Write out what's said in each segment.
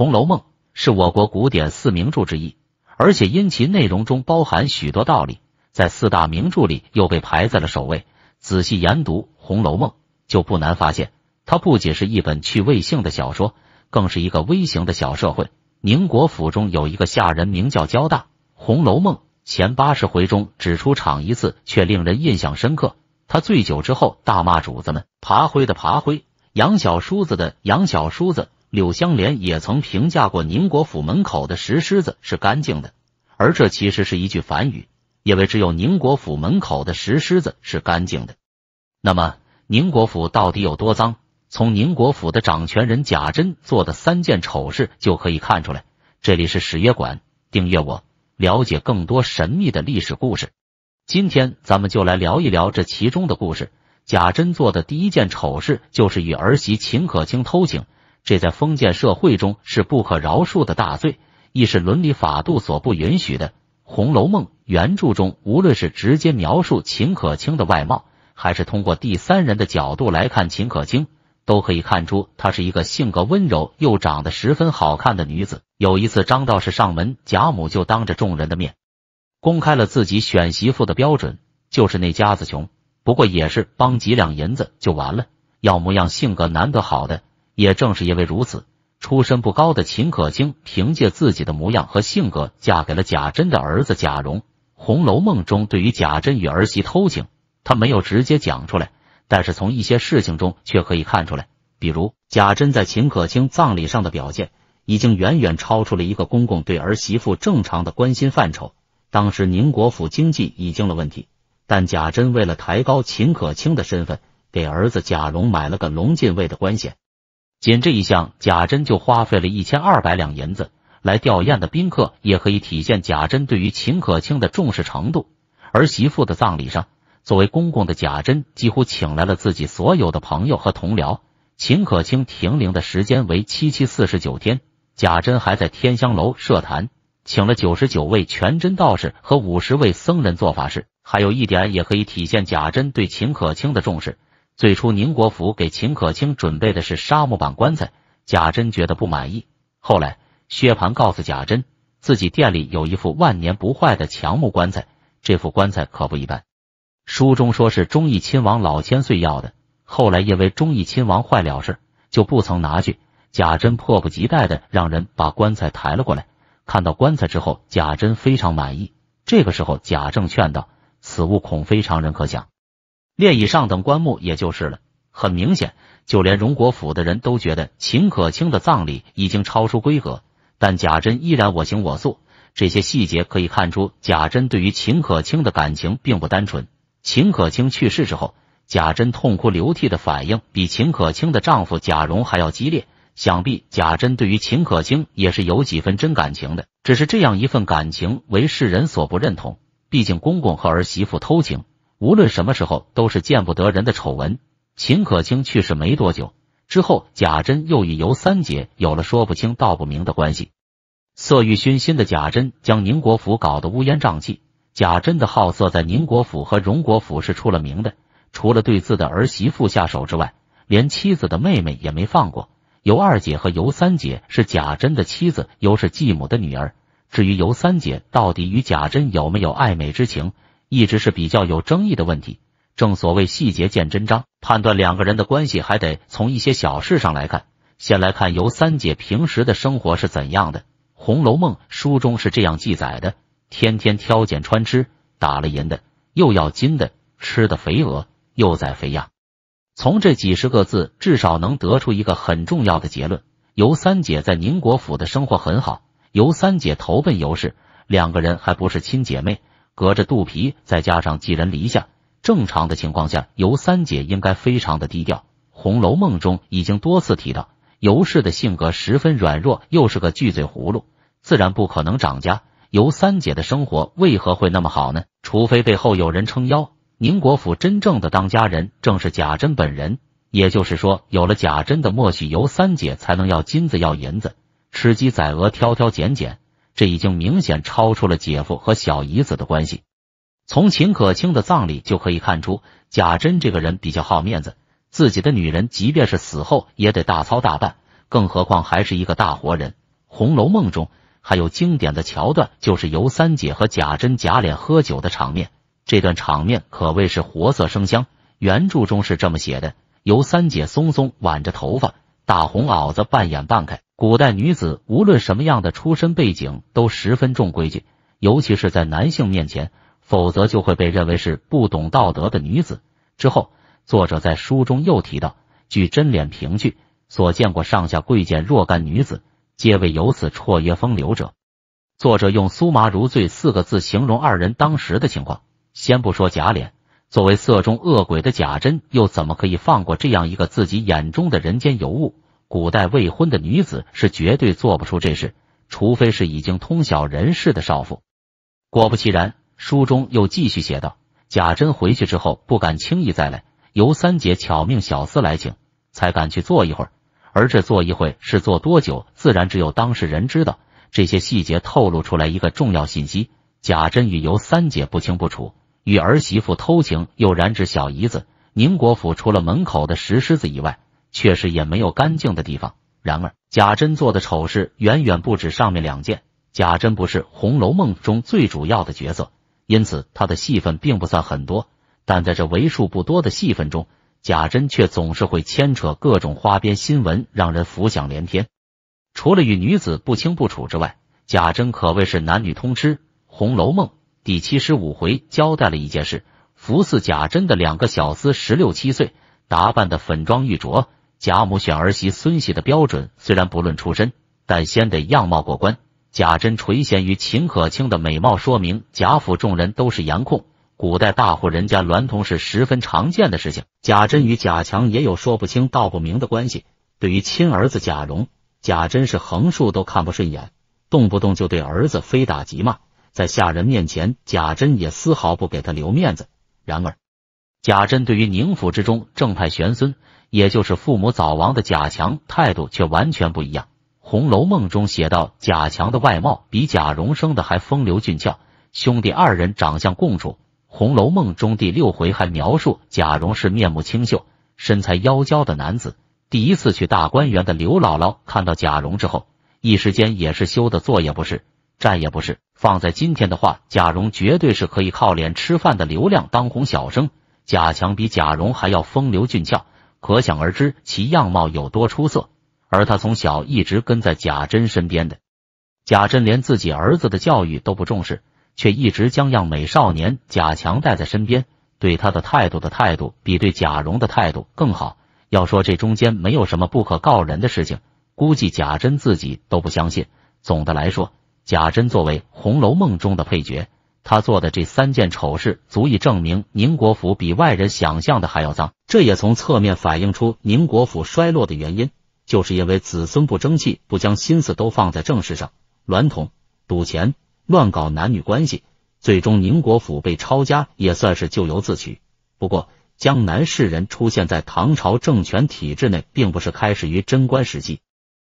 红楼梦》是我国古典四名著之一，而且因其内容中包含许多道理，在四大名著里又被排在了首位。仔细研读《红楼梦》，就不难发现，它不仅是一本趣味性的小说，更是一个微型的小社会。宁国府中有一个下人名叫焦大，《红楼梦》前八十回中只出场一次，却令人印象深刻。他醉酒之后大骂主子们，爬灰的爬灰，养小叔子的养小叔子。柳湘莲也曾评价过宁国府门口的石狮子是干净的，而这其实是一句反语。因为只有宁国府门口的石狮子是干净的，那么宁国府到底有多脏？从宁国府的掌权人贾珍做的三件丑事就可以看出来。这里是史约馆，订阅我，了解更多神秘的历史故事。今天咱们就来聊一聊这其中的故事。贾珍做的第一件丑事就是与儿媳秦可卿偷情，这在封建社会中是不可饶恕的大罪，亦是伦理法度所不允许的。《红楼梦》原著中，无论是直接描述秦可卿的外貌，还是通过第三人的角度来看秦可卿，都可以看出她是一个性格温柔又长得十分好看的女子。有一次，张道士上门，贾母就当着众人的面公开了自己选媳妇的标准，就是那家子穷，不过也是帮几两银子就完了，要模样性格难得好的。也正是因为如此。出身不高的秦可卿，凭借自己的模样和性格，嫁给了贾珍的儿子贾蓉。《红楼梦》中对于贾珍与儿媳偷情，他没有直接讲出来，但是从一些事情中却可以看出来。比如贾珍在秦可卿葬礼上的表现，已经远远超出了一个公公对儿媳妇正常的关心范畴。当时宁国府经济已经了问题，但贾珍为了抬高秦可卿的身份，给儿子贾蓉买了个龙禁尉的官衔。仅这一项，贾珍就花费了一千二百两银子。来吊唁的宾客也可以体现贾珍对于秦可卿的重视程度。儿媳妇的葬礼上，作为公公的贾珍几乎请来了自己所有的朋友和同僚。秦可卿停灵的时间为七七四十九天，贾珍还在天香楼设坛，请了九十九位全真道士和五十位僧人做法事。还有一点也可以体现贾珍对秦可卿的重视。最初，宁国府给秦可卿准备的是沙木板棺材，贾珍觉得不满意。后来，薛蟠告诉贾珍，自己店里有一副万年不坏的强木棺材，这副棺材可不一般。书中说是忠义亲王老千岁要的，后来因为忠义亲王坏了事，就不曾拿去。贾珍迫不及待的让人把棺材抬了过来，看到棺材之后，贾珍非常满意。这个时候，贾政劝道：“此物恐非常人可想。”列以上等棺木也就是了。很明显，就连荣国府的人都觉得秦可卿的葬礼已经超出规格，但贾珍依然我行我素。这些细节可以看出，贾珍对于秦可卿的感情并不单纯。秦可卿去世之后，贾珍痛哭流涕的反应比秦可卿的丈夫贾蓉还要激烈。想必贾珍对于秦可卿也是有几分真感情的，只是这样一份感情为世人所不认同。毕竟公公和儿媳妇偷情。无论什么时候都是见不得人的丑闻。秦可卿去世没多久之后，贾珍又与尤三姐有了说不清道不明的关系。色欲熏心的贾珍将宁国府搞得乌烟瘴气。贾珍的好色在宁国府和荣国府是出了名的，除了对自的儿媳妇下手之外，连妻子的妹妹也没放过。尤二姐和尤三姐是贾珍的妻子，尤是继母的女儿。至于尤三姐到底与贾珍有没有暧昧之情？一直是比较有争议的问题。正所谓细节见真章，判断两个人的关系还得从一些小事上来看。先来看尤三姐平时的生活是怎样的，《红楼梦》书中是这样记载的：天天挑拣穿吃，打了银的又要金的，吃的肥鹅又宰肥鸭。从这几十个字，至少能得出一个很重要的结论：尤三姐在宁国府的生活很好。尤三姐投奔尤氏，两个人还不是亲姐妹。隔着肚皮，再加上寄人篱下，正常的情况下，尤三姐应该非常的低调。《红楼梦》中已经多次提到，尤氏的性格十分软弱，又是个巨嘴葫芦，自然不可能掌家。尤三姐的生活为何会那么好呢？除非背后有人撑腰。宁国府真正的当家人正是贾珍本人，也就是说，有了贾珍的默许，尤三姐才能要金子要银子，吃鸡宰鹅，挑挑拣拣。这已经明显超出了姐夫和小姨子的关系。从秦可卿的葬礼就可以看出，贾珍这个人比较好面子，自己的女人即便是死后也得大操大办，更何况还是一个大活人。红楼梦》中还有经典的桥段，就是尤三姐和贾珍假脸喝酒的场面。这段场面可谓是活色生香。原著中是这么写的：尤三姐松松挽着头发，大红袄子半掩半开。古代女子无论什么样的出身背景，都十分重规矩，尤其是在男性面前，否则就会被认为是不懂道德的女子。之后，作者在书中又提到，据真脸评据所见过上下贵贱若干女子，皆为由此绰约风流者。作者用“酥麻如醉”四个字形容二人当时的情况。先不说假脸，作为色中恶鬼的贾珍，又怎么可以放过这样一个自己眼中的人间尤物？古代未婚的女子是绝对做不出这事，除非是已经通晓人事的少妇。果不其然，书中又继续写道：贾珍回去之后不敢轻易再来，由三姐巧命小厮来请，才敢去坐一会儿。而这坐一会是坐多久，自然只有当事人知道。这些细节透露出来一个重要信息：贾珍与尤三姐不清不楚，与儿媳妇偷情又染指小姨子。宁国府除了门口的石狮子以外。确实也没有干净的地方。然而，贾珍做的丑事远远不止上面两件。贾珍不是《红楼梦》中最主要的角色，因此他的戏份并不算很多。但在这为数不多的戏份中，贾珍却总是会牵扯各种花边新闻，让人浮想联翩。除了与女子不清不楚之外，贾珍可谓是男女通吃。《红楼梦》第七十五回交代了一件事：服侍贾珍的两个小厮十六七岁，打扮的粉妆玉琢。贾母选儿媳孙媳的标准虽然不论出身，但先得样貌过关。贾珍垂涎于秦可卿的美貌，说明贾府众人都是颜控。古代大户人家娈童是十分常见的事情。贾珍与贾强也有说不清道不明的关系。对于亲儿子贾蓉，贾珍是横竖都看不顺眼，动不动就对儿子非打即骂。在下人面前，贾珍也丝毫不给他留面子。然而，贾珍对于宁府之中正派玄孙。也就是父母早亡的贾强态度却完全不一样。《红楼梦》中写到，贾强的外貌比贾蓉生的还风流俊俏，兄弟二人长相共处。《红楼梦》中第六回还描述贾蓉是面目清秀、身材妖娇的男子。第一次去大观园的刘姥姥看到贾蓉之后，一时间也是羞得坐也不是，站也不是。放在今天的话，贾蓉绝对是可以靠脸吃饭的流量当红小生。贾强比贾蓉还要风流俊俏。可想而知，其样貌有多出色。而他从小一直跟在贾珍身边的贾珍，连自己儿子的教育都不重视，却一直将样美少年贾强带在身边，对他的态度的态度比对贾蓉的态度更好。要说这中间没有什么不可告人的事情，估计贾珍自己都不相信。总的来说，贾珍作为《红楼梦》中的配角。他做的这三件丑事，足以证明宁国府比外人想象的还要脏。这也从侧面反映出宁国府衰落的原因，就是因为子孙不争气，不将心思都放在正事上，娈童、赌钱、乱搞男女关系，最终宁国府被抄家，也算是咎由自取。不过，江南士人出现在唐朝政权体制内，并不是开始于贞观时期，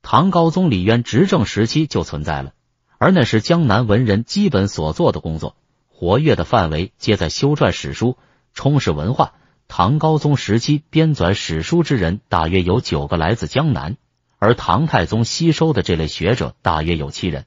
唐高宗李渊执政时期就存在了。而那时江南文人基本所做的工作，活跃的范围皆在修撰史书、充实文化。唐高宗时期编纂史书之人大约有九个来自江南，而唐太宗吸收的这类学者大约有七人。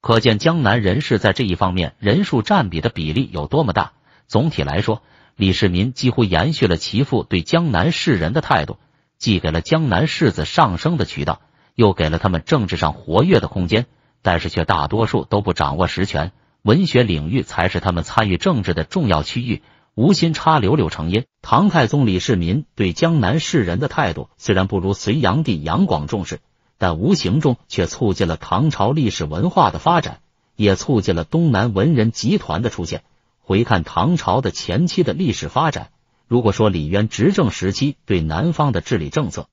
可见江南人士在这一方面人数占比的比例有多么大。总体来说，李世民几乎延续了其父对江南士人的态度，既给了江南士子上升的渠道，又给了他们政治上活跃的空间。但是却大多数都不掌握实权，文学领域才是他们参与政治的重要区域。无心插柳柳成荫。唐太宗李世民对江南士人的态度虽然不如隋炀帝杨广重视，但无形中却促进了唐朝历史文化的发展，也促进了东南文人集团的出现。回看唐朝的前期的历史发展，如果说李渊执政时期对南方的治理政策，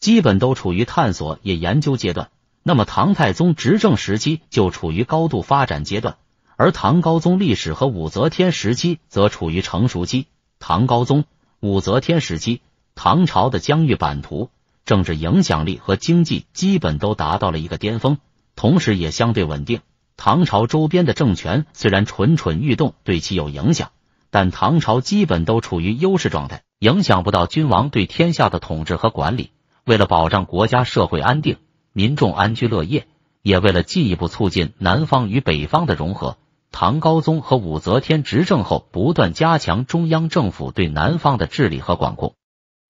基本都处于探索也研究阶段。那么，唐太宗执政时期就处于高度发展阶段，而唐高宗历史和武则天时期则处于成熟期。唐高宗、武则天时期，唐朝的疆域版图、政治影响力和经济基本都达到了一个巅峰，同时也相对稳定。唐朝周边的政权虽然蠢蠢欲动，对其有影响，但唐朝基本都处于优势状态，影响不到君王对天下的统治和管理。为了保障国家社会安定。民众安居乐业，也为了进一步促进南方与北方的融合，唐高宗和武则天执政后，不断加强中央政府对南方的治理和管控。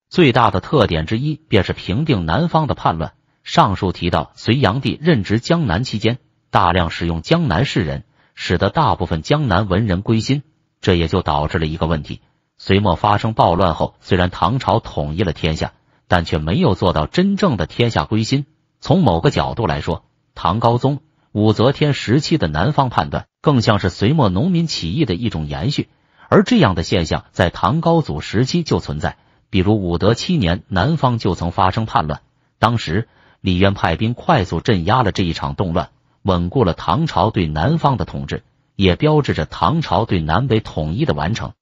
最大的特点之一，便是平定南方的叛乱。上述提到，隋炀帝任职江南期间，大量使用江南士人，使得大部分江南文人归心。这也就导致了一个问题：隋末发生暴乱后，虽然唐朝统一了天下，但却没有做到真正的天下归心。从某个角度来说，唐高宗、武则天时期的南方叛乱，更像是隋末农民起义的一种延续，而这样的现象在唐高祖时期就存在。比如武德七年，南方就曾发生叛乱，当时李渊派兵快速镇压了这一场动乱，稳固了唐朝对南方的统治，也标志着唐朝对南北统一的完成。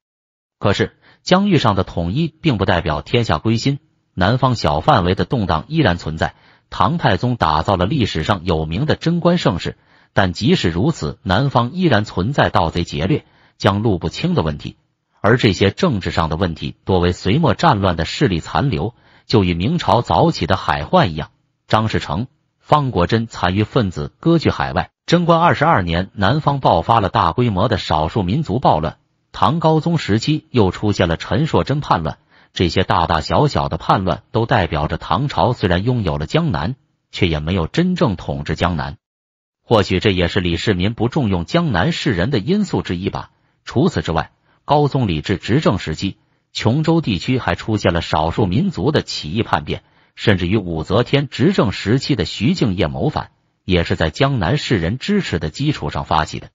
可是疆域上的统一并不代表天下归心，南方小范围的动荡依然存在。唐太宗打造了历史上有名的贞观盛世，但即使如此，南方依然存在盗贼劫掠、将路不清的问题。而这些政治上的问题，多为隋末战乱的势力残留，就与明朝早起的海患一样。张士诚、方国珍残余分子割据海外。贞观二十二年，南方爆发了大规模的少数民族暴乱。唐高宗时期又出现了陈硕真叛乱。这些大大小小的叛乱，都代表着唐朝虽然拥有了江南，却也没有真正统治江南。或许这也是李世民不重用江南士人的因素之一吧。除此之外，高宗李治执政时期，琼州地区还出现了少数民族的起义叛变，甚至于武则天执政时期的徐敬业谋反，也是在江南士人支持的基础上发起的。